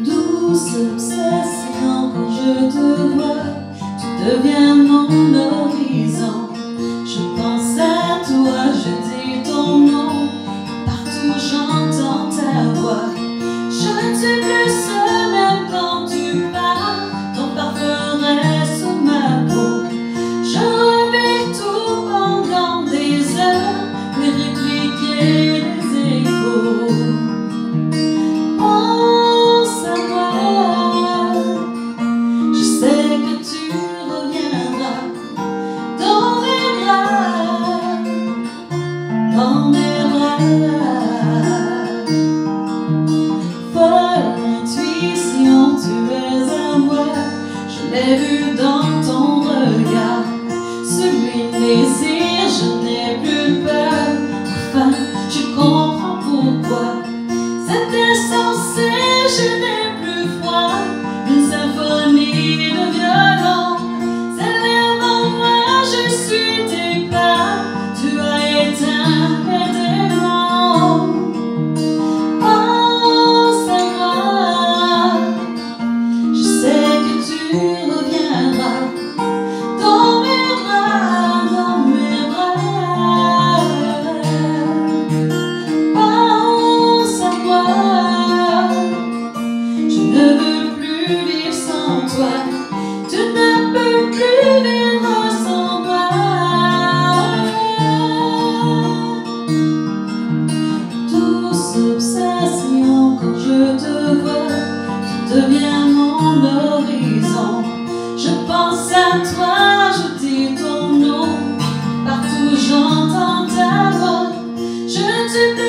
Douce obsession quand je te vois, tu deviens mon l'ai vu dans ton regard. Celui désir, je n'ai plus peur. Enfin, je comprends pourquoi. C'était censé, je n'ai plus froid. Une symphonie de violon sensation quand je te vois, tu deviens mon horizon. Je pense à toi, je dis ton nom, partout j'entends ta voix, je te